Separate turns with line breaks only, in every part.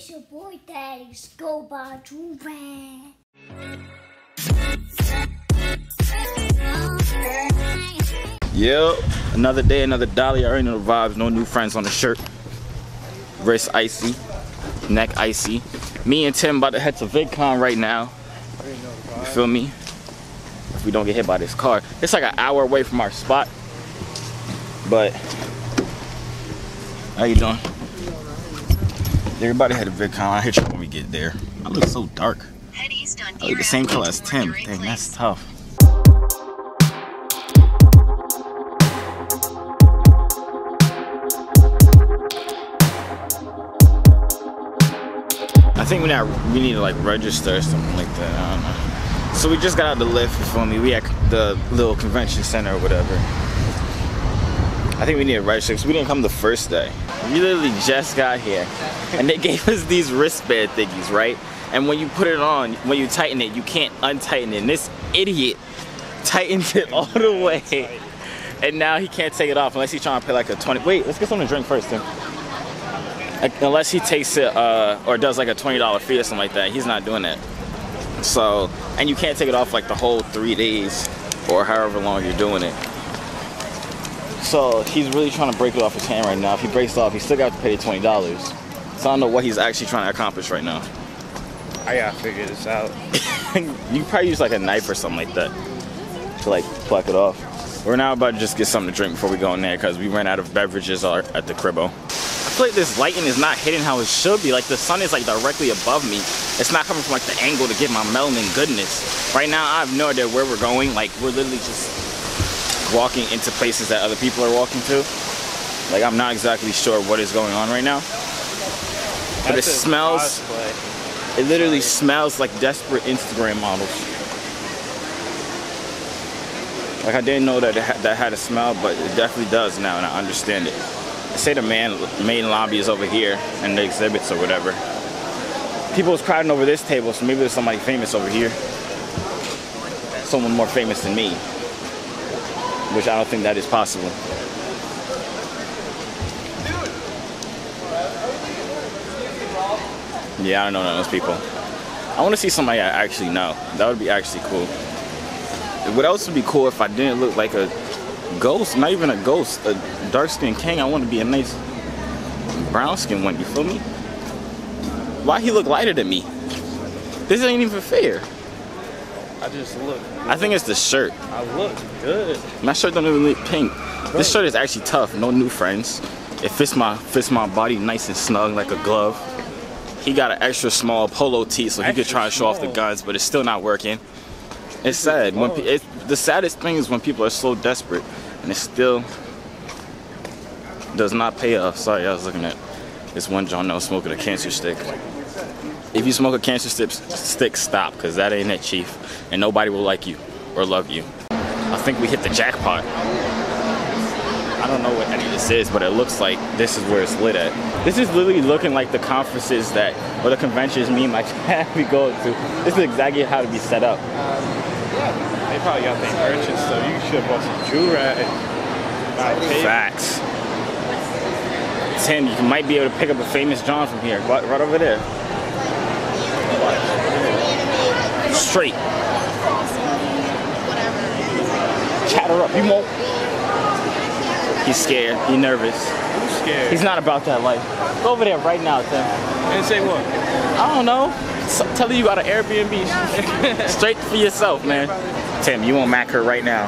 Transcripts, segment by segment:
It's your boy Daddy Scuba Juve.
Yep, another day, another dolly. I already know the vibes. No new friends on the shirt. Wrist icy, neck icy. Me and Tim about to head to VidCon right now. You feel me? If we don't get hit by this car. It's like an hour away from our spot. But, how you doing? Everybody had a VidCon. I'll hit you when we get there. I look so dark. I look the same color as Tim. Dang, that's tough. I think we not we need to like register or something like that. I don't know. So we just got out the lift, you feel me? We at the little convention center or whatever. I think we need to register because we didn't come the first day. We literally just got here. And they gave us these wristband thingies, right? And when you put it on, when you tighten it, you can't untighten it. And this idiot tightens it all the way. And now he can't take it off unless he's trying to pay like a 20. Wait, let's get something to drink first, then. Unless he takes it uh, or does like a $20 fee or something like that, he's not doing that. So, and you can't take it off like the whole three days or however long you're doing it. So he's really trying to break it off his hand right now. If he breaks it off, he still got to pay the $20. So I don't know what he's actually trying to accomplish right now.
I gotta figure this out.
you probably use like a knife or something like that to like pluck it off. We're now about to just get something to drink before we go in there because we ran out of beverages at the cribbo. I feel like this lighting is not hitting how it should be. Like the sun is like directly above me. It's not coming from like the angle to get my melanin goodness. Right now I have no idea where we're going. Like we're literally just walking into places that other people are walking to. Like I'm not exactly sure what is going on right now. But it
That's a
smells
cosplay.
it literally smells like desperate Instagram models. Like I didn't know that it ha- that had a smell, but it definitely does now, and I understand it. I say the man main lobby is over here, and the exhibits or whatever. People was crowding over this table, so maybe there's somebody famous over here. Someone more famous than me, which I don't think that is possible. Yeah, I don't know none of those people. I want to see somebody I actually know. That would be actually cool. What else would be cool if I didn't look like a ghost? Not even a ghost, a dark skinned king. I want to be a nice brown skinned one. You feel me? Why he look lighter than me? This ain't even fair.
I just look.
I think it's the shirt.
I look good.
My shirt don't even look pink. This shirt is actually tough. No new friends. It fits my fits my body nice and snug like a glove. He got an extra small polo tee so he could try and show off the guns, but it's still not working. It's sad. When it, the saddest thing is when people are so desperate and it still does not pay off. Sorry, I was looking at this one John Noe smoking a cancer stick. If you smoke a cancer stick, stick stop, because that ain't it, chief. And nobody will like you or love you. I think we hit the jackpot. I don't know what any of this is, but it looks like this is where it's lit at. This is literally looking like the conferences that, or the conventions me and my family go to. This is exactly how to be set up.
Um, yeah, They probably got their merch and stuff. You should have bought some jewelry. Not paid.
Facts. Tim, you might be able to pick up a famous John from here. Right over there. Straight. Chatter up. You won't. He's scared. He's nervous.
Who's scared?
He's not about that life. Go over there right now, Tim.
and say what?
I don't know. S tell her you got an Airbnb. Straight for yourself, man. Tim, you won't mac her right now.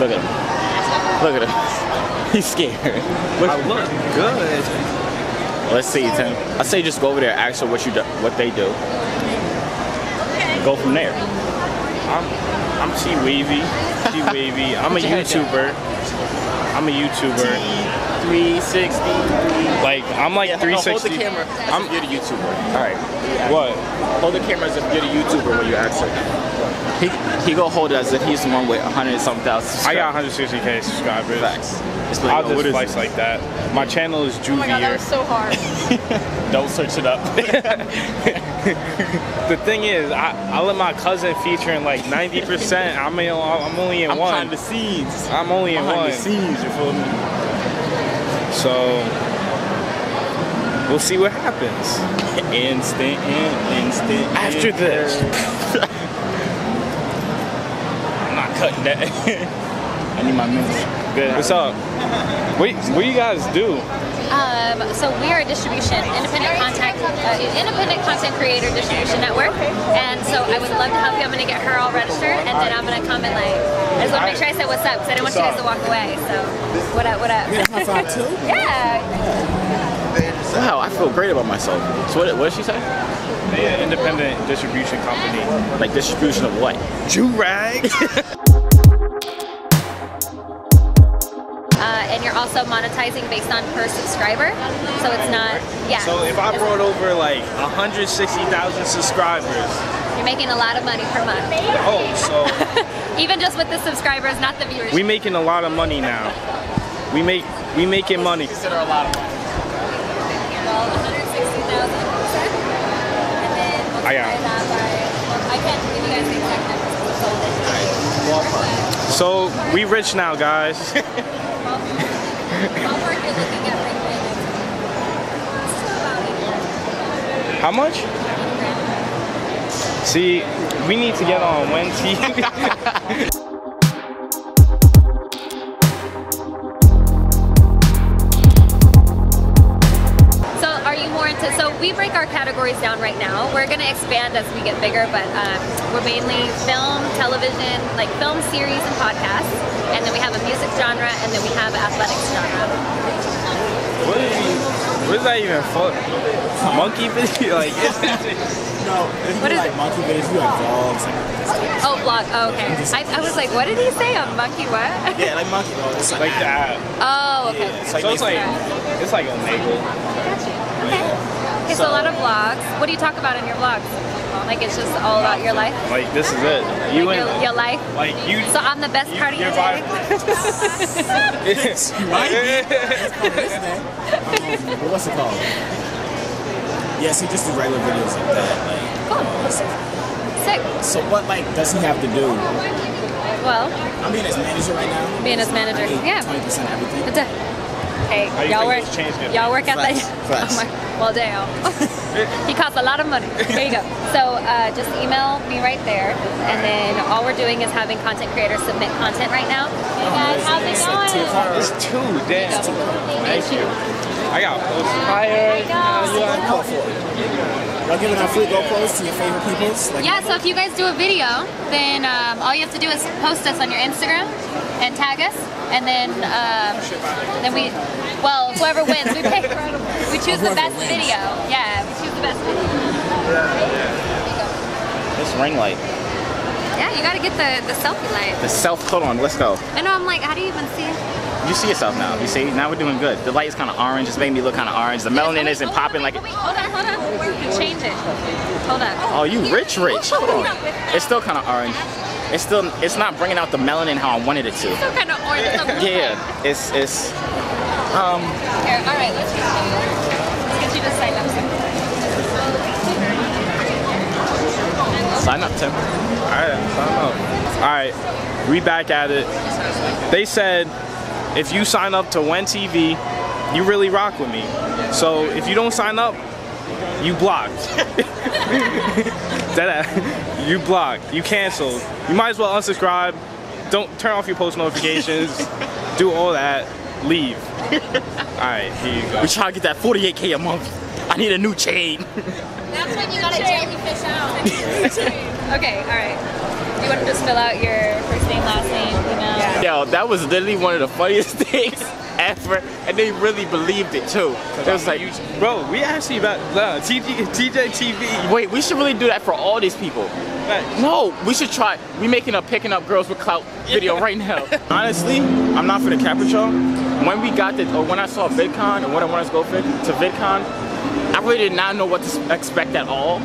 Look at him. Look at him. He's scared.
I look good.
Let's see, Tim. I say just go over there, ask her what you do, what they do. Go from there.
I'm I'm T Wavy. T Wavy. I'm a
Put your head down.
YouTuber. I'm a YouTuber.
360.
Like I'm like
Yeah, hold on,
360.
Hold the camera.
I'm
if you're the YouTuber. All right.
what?
Hold the camera as if you're the YouTuber when you ask her. He he go hold it as if he's the one with 100 and something thousand.
I got 160k subscribers.
Facts. It's like,
I'll
oh,
just
what is
flex
it?
like that. My channel is
Oh my god, that was so hard.
Don't search it up.
the thing is, I, I let my cousin feature in like 90%. I mean, I'm only in
I'm
one.
behind the scenes.
I'm only in
behind
one.
the scenes. You feel me?
So we'll see what happens. Instant, in, instant.
After
in.
this.
I'm cutting that.
I need my minutes. Good.
What's up? What, what do you guys do?
Um, so we are a distribution, independent content, uh, independent content creator distribution network, and so I would love to help you. I'm going to get her all registered, and then I'm going to come and like, I just want to make sure I said what's up because I didn't want you guys to walk away. So, what up? What up?
High five too.
yeah.
Wow, I feel great about myself. So what, what did she say?
Yeah, independent distribution company.
Like distribution of what?
Joorags. also monetizing based on per subscriber, so it's not. Yeah.
so if I brought over like 160,000 subscribers,
you're making a lot of money per month,
oh, so
even just with the subscribers, not the viewers.
we making a lot of money now. We make we making money.
Well, 160,000 percent, and then
I got it.
I can't give you guys the exact numbers because it's sold it.
So we rich now, guys. How much? See, we need to get on when
categories down right now. We're gonna expand as we get bigger, but um, we're mainly film, television, like film series and podcasts. And then we have a music genre and then we have athletics genre.
What is, what is that even for? Monkey video? Like,
No, it's
What is
like
it?
monkey videos, you like vlogs, like
Oh, vlog, oh, okay. I, I was like, what did he say on monkey what?
yeah, like monkey vlogs. It's
like that.
Oh, okay.
It's like,
So it's like,
Yeah.
it's like Omegle.
Okay. Okay, so a lot of vlogs. What do you talk about in your vlogs? Like it's just all about your life?
Like, this is it. You
like
and,
your, your life?
like, you.
So I'm the best part of your
you're
day?
might be. It's called this. Um, what's it called? Yes, he just do regular videos like that. Like,
Cool. Sick.
so what like does he have to do?
Well,
I'm being his manager right now.
being his manager. Yeah.
Twenty percent everything.
It's a, hey,
you
y'all work.
those chains get
Y'all work at the.
Facts. Facts.
Oh my, well, damn. he costs a lot of money. There you go. So uh, just email me right there, and then all we're doing is having content creators submit content right now. Hey guys, how's it
It's like two
going?
o'clock.
It's two, damn.
Thank you.
I got posted. Hi,
Call for it. Y'all giving out free GoPros to your favorite peoples? Like,
Yeah, so if you guys do a video, then um, all you have to do is post us on your Instagram and tag us, and then um, then we, well, whoever wins, we pick, we choose the best video. Yeah, we choose the best video. There you go.
This ring light.
Yeah, you gotta get the, the selfie light.
The self. Hold on. Let's go.
I know, I'm like, how do you even see it?
You see yourself now. You see. Now we're doing good. The light is kind of orange. It's making me look kind of orange. The melanin isn't
Wait,
popping
wait,
like.
wait, Hold on, hold on. You can change it. Hold on.
Oh, you rich, rich. Hold on. It's still kind of orange. It's still. It's not bringing out the melanin how I wanted it to.
Still kind of orange. It's a.
Yeah. It's. It's. Um.
Here, all right, let's get you. Let's get you to sign up.
Sign up, Tim.
Alright, Alright, we back at it. They said if you sign up to When TV, you really rock with me. So if you don't sign up, you blocked. That you blocked. You canceled. You might as well unsubscribe. Don't turn off your post notifications. do all that. Leave. Alright, here you go.
We trying to get that 48k a month. I need a new chain.
That's when you gotta jellyfish out. okay, all right. You want to just fill out your first name, last name, email?
Yo, that was literally one of the funniest things ever, and they really believed it too. It was like,
Bro, we actually about uh, TG, TJ TV.
wait, we should really do that for all these people. No, we should try. We making a picking up girls with clout video right now. Honestly, I'm not for the Capricorn. When we got the, or when I saw VidCon, and when I wanted to go vid, to VidCon, I really did not know what to expect at all.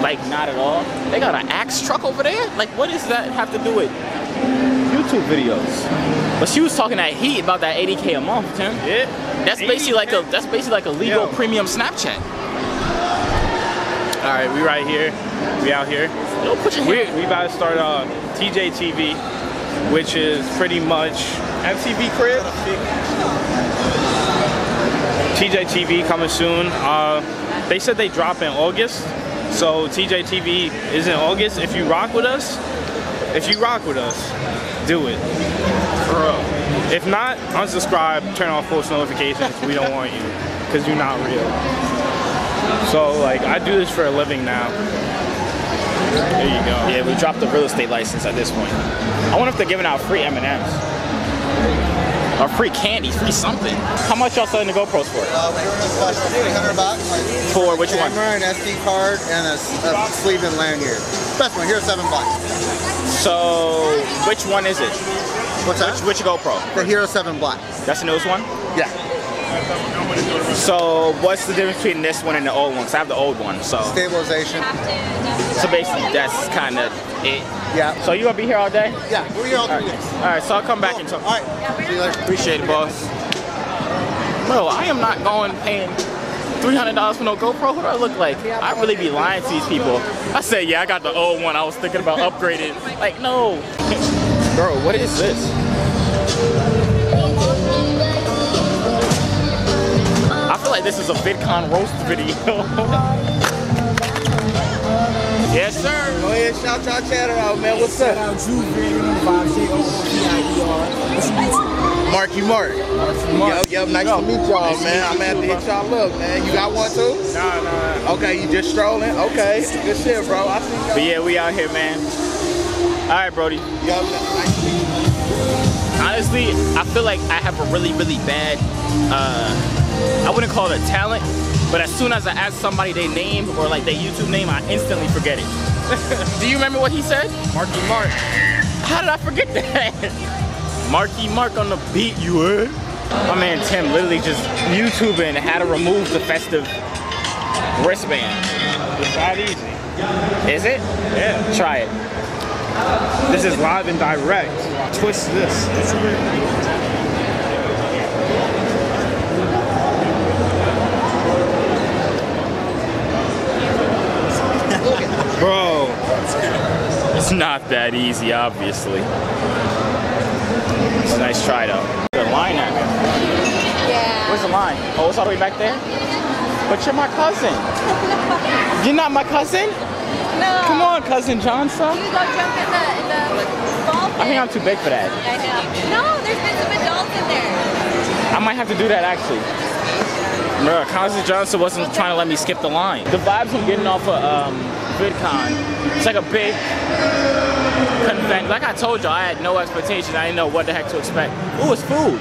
Like, not at all. They got an axe truck over there? Like, what does that have to do with YouTube videos? But she was talking that heat about that 80k a month, Tim.
Yeah.
That's basically like a that's basically like a legal
Yo.
premium Snapchat.
All right, we right here. We out here.
Yo, put your
We we about to start uh, TJ TV, which is pretty much MTV Crib. TJ TV coming soon. Uh, they said they drop in August. So TJ TV is in August. If you rock with us, if you rock with us, do it. For real. If not, unsubscribe, turn off post notifications. We don't want you. Because you're not real. So like I do this for a living now. There you go.
Yeah, we dropped the real estate license at this point. I wonder if they're giving out free M&Ms. Or free candy, free something. How much y'all selling the GoPros for?
Uh, we're doing a special 300 bucks.
For which one?
Camera, an SD card, and a, a sleeve and lanyard. Best one, here's seven bucks.
So, which one is it?
What's that?
Which, which GoPro?
The Hero 7 Black.
That's the newest one?
Yeah.
So, what's the difference between this one and the old one? 'Cause I have the old one, so.
Stabilization.
So basically, that's kind of it.
Yeah.
So you gonna be here all day?
Yeah, we're here all
All
three
right.
days.
All right. So I'll come back and talk.
All right. See you later.
Appreciate it, boss. Bro, I am not going paying $300 for no GoPro. What do I look like? I'd really be lying to these people. I say, yeah, I got the old one. I was thinking about upgrading. Like, no. Bro, what is this? I feel like this is a VidCon roast video. yes, sir.
Go ahead, shout y'all chatter out, man. What's up?
Shout out Drew Van, Vibe J-O-O-V-I-E-R. What's your YouTube?
Marky Mark. Yup, yup, nice to meet y'all, man. I'm at to hit y'all up, man. You got one too?
Nah, nah.
Okay, you just strolling? Okay, good shit, bro. I see you.
But yeah, we out here, man. All right, Brody.
Yup, nice to meet you.
Honestly, I feel like I have a really, really bad, uh, I wouldn't call it a talent, but as soon as I ask somebody their name or like their YouTube name, I instantly forget it. Do you remember what he said?
Marky Mark.
How did I forget that? Marky Mark on the beat, you heard? My man Tim literally just YouTubing how to remove the festive wristband.
It's that easy.
Is it?
Yeah.
Try it.
This is live and direct. Twist this.
Bro, it's not that easy, obviously. It's a nice try though. The line at me.
Yeah.
Where's the line? Oh, it's all the way back there? But you're my cousin. You're not my cousin?
No.
Come on, cousin Johnson.
You go jump in the, in the ball
I think I'm too big for that.
I know. No, there's been some adults in there.
I might have to do that actually. Bro, Cousin Johnson wasn't trying to let me skip the line. The vibes I'm getting off of um, VidCon, it's like a big convention. Like I told y'all, I had no expectations. I didn't know what the heck to expect. Ooh, it's food.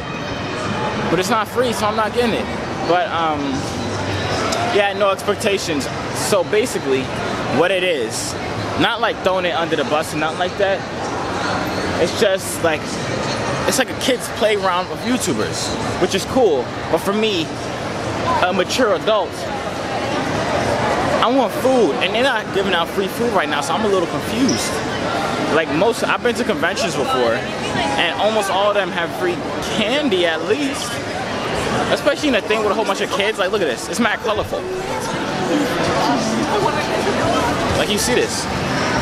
But it's not free, so I'm not getting it. But um, yeah, no expectations. So basically, what it is, not like throwing it under the bus and nothing like that. It's just like it's like a kid's playground of YouTubers, which is cool. But for me, a mature adult, I want food, and they're not giving out free food right now, so I'm a little confused. Like most, I've been to conventions before, and almost all of them have free candy at least. Especially in a thing with a whole bunch of kids. Like, look at this. It's mad colorful. Like, you see this.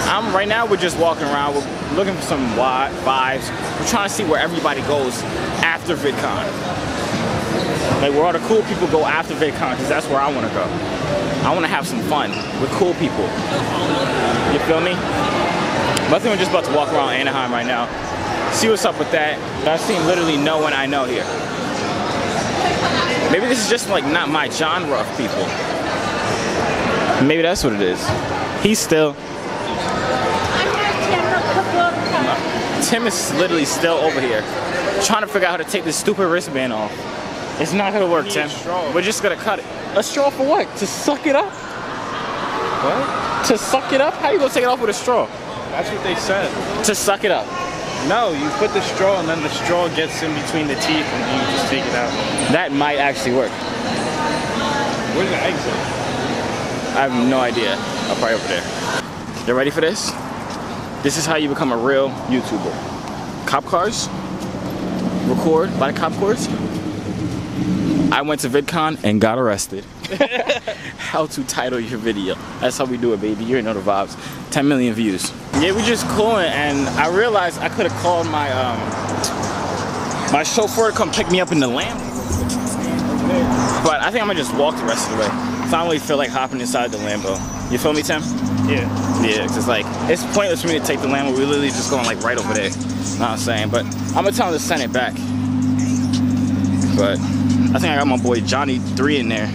I'm right now. We're just walking around. We're looking for some vibes. We're trying to see where everybody goes after VidCon. Like where all the cool people go after VidCon, because that's where I want to go. I want to have some fun with cool people. You feel me? But I think we're just about to walk around Anaheim right now. See what's up with that. I've seen literally no one I know here. Maybe this is just like not my genre of people. Maybe that's what it is. He's still. Tim is literally still over here trying to figure out how to take this stupid wristband off. It's not gonna work, Tim. We're just gonna cut it. A straw for what? To suck it up?
What?
To suck it up? How you gonna take it off with a straw?
That's what they said.
To suck it up.
No, you put the straw and then the straw gets in between the teeth and you just take it out.
That might actually work.
Where's the exit?
I have no idea. I'll probably over there. You ready for this? This is how you become a real YouTuber. Cop cars. Record by the cop cars. I went to VidCon and got arrested. how to title your video. That's how we do it, baby. You know the vibes. 10 million views. Yeah, we just cooling, and I realized I could have called my um my chauffeur to come pick me up in the lamp. But I think I'm gonna just walk the rest of the way. So I don't really feel like hopping inside the Lambo. You feel me, Tim?
Yeah.
Yeah, cause it's like it's pointless for me to take the Lambo. We're literally just going like right over there. You know what I'm saying? But I'm gonna tell him to send it back. But I think I got my boy Johnny 3 in there.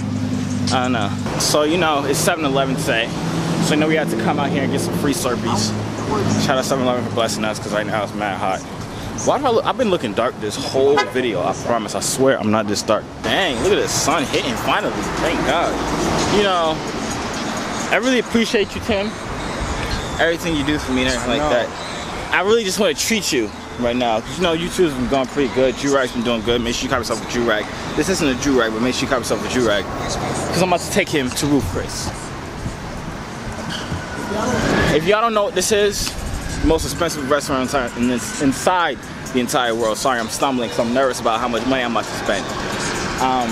I don't know. So you know, it's 7-Eleven today. So you know we had to come out here and get some free Slurpees. Shout out 7-Eleven for blessing us, cause right now it's mad hot. Why do I look? I've been looking dark this whole video. I promise. I swear I'm not this dark. Dang, look at the sun hitting finally. Thank God. You know, I really appreciate you, Tim. Everything you do for me and everything like that. I really just want to treat you right now. Cause you know, YouTube's been going pretty good. Joorag's been doing good. Make sure you copy yourself a Joorag. This isn't a Joorag, but make sure you copy yourself a Joorag. Cause I'm about to take him to Ruth's Chris. If y'all don't know what this is, the most expensive restaurant in this, inside the entire world. Sorry, I'm stumbling because I'm nervous about how much money I'm about to spend. Um,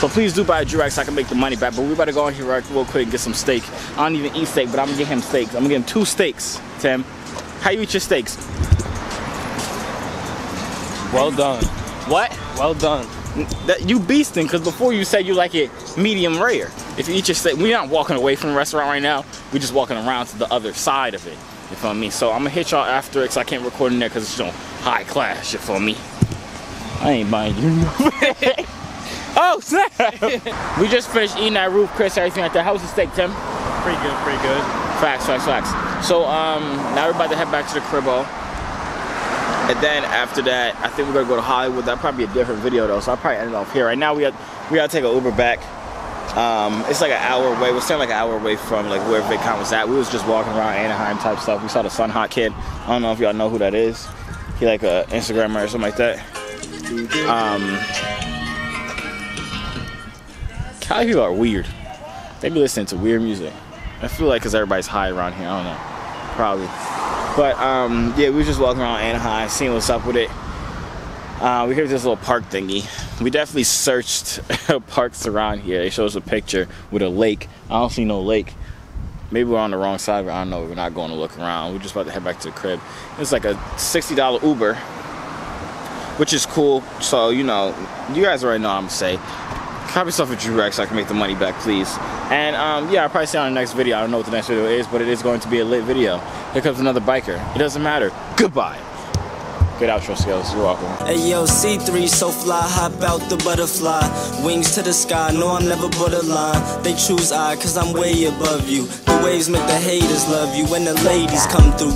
so please do buy a Joorag so I can make the money back. But we better go in here real quick and get some steak. I don't even eat steak, but I'm gonna get him steaks. I'm gonna get him two steaks, Tim. How you eat your steaks?
Well done.
What?
Well done.
That you beasting because before you said you like it medium rare. If you eat your steak, we're not walking away from the restaurant right now. We're just walking around to the other side of it. You feel me? So I'm gonna hit y'all after because I can't record in there because it's on high class. You feel me? I ain't buying you. oh snap! we just finished eating that Ruth's, Chris. Everything like that. How's the steak, Tim?
Pretty good, pretty good.
Facts, facts, facts. So um, now we're about to head back to the crib. cribbo. And then after that, I think we're gonna go to Hollywood. That'll probably be a different video though, so I'll probably end it off here. Right now we got we gotta take an Uber back. Um, it's like an hour away. We're still like an hour away from like where VidCon was at. We was just walking around Anaheim type stuff. We saw the Sun Hot kid. I don't know if y'all know who that is. He like a Instagrammer or something like that. Um, Cali people are weird. They be listening to weird music. I feel like because everybody's high around here. I don't know. Probably. But um, yeah, we was just walking around Anaheim, seeing what's up with it. Uh, we heard this little park thingy. We definitely searched parks around here. They show us a picture with a lake. I don't see no lake. Maybe we're on the wrong side, but I don't know. We're not going to look around. We're just about to head back to the crib. It's like a $60 Uber, which is cool. So, you know, you guys already know I'm say. Copy yourself a Joorag so I can make the money back, please. And um, yeah, I'll probably see you on the next video. I don't know what the next video is, but it is going to be a lit video. Here comes another biker. It doesn't matter. Goodbye. Good outro skills. You're welcome.
Hey yo, C3 so fly, hop out the butterfly. Wings to the sky, no, I'm never borderline. They choose I, cause I'm way above you. The waves make the haters love you when the ladies come through.